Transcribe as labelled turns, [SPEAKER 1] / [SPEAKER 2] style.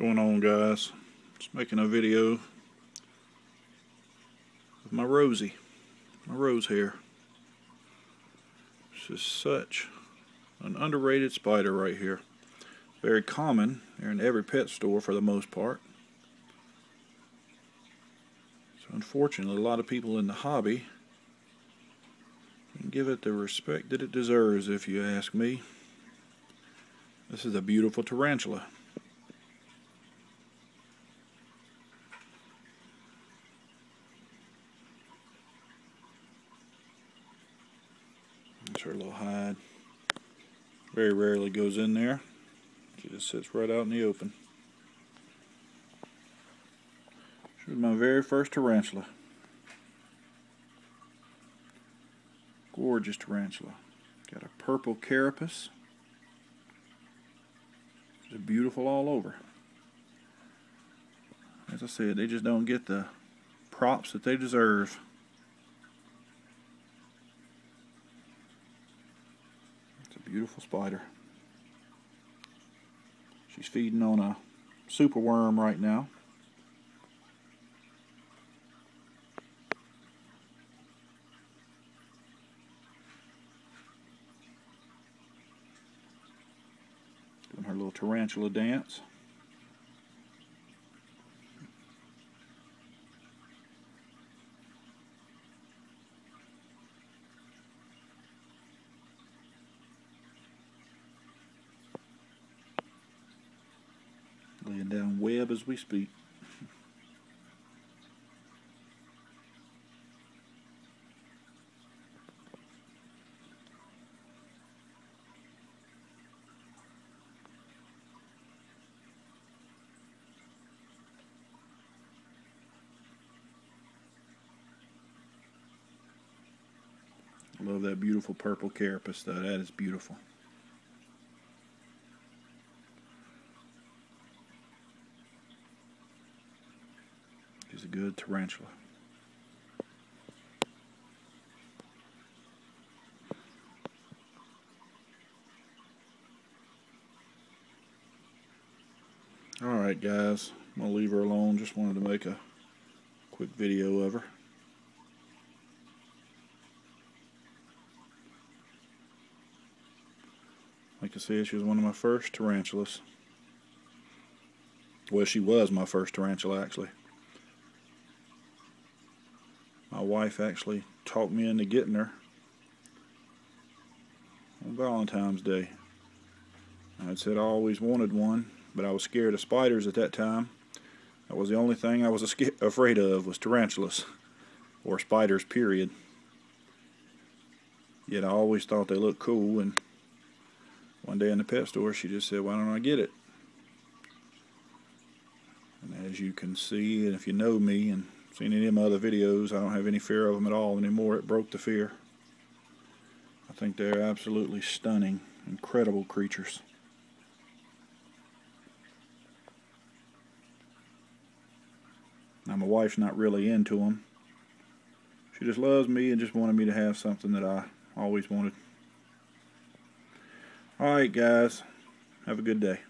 [SPEAKER 1] going on guys? Just making a video of my Rosie my rose hair. This is such an underrated spider right here. Very common they're in every pet store for the most part. So unfortunately a lot of people in the hobby give it the respect that it deserves if you ask me. This is a beautiful tarantula Her little hide. Very rarely goes in there. She just sits right out in the open. She was my very first tarantula. Gorgeous tarantula. Got a purple carapace. Just beautiful all over. As I said, they just don't get the props that they deserve. Beautiful spider. She's feeding on a super worm right now. Doing her little tarantula dance. Laying down web as we speak. Love that beautiful purple carapace though. That is beautiful. Good tarantula. Alright guys, I'm going to leave her alone. Just wanted to make a quick video of her. Like I said, she was one of my first tarantulas. Well, she was my first tarantula actually. My wife actually talked me into getting her on Valentine's Day. I said I always wanted one, but I was scared of spiders at that time. That was the only thing I was afraid of was tarantulas, or spiders, period. Yet I always thought they looked cool, and one day in the pet store she just said, why don't I get it? And as you can see, and if you know me, and seen any of my other videos, I don't have any fear of them at all anymore. It broke the fear. I think they're absolutely stunning, incredible creatures. Now my wife's not really into them. She just loves me and just wanted me to have something that I always wanted. Alright guys, have a good day.